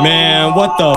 Man, what the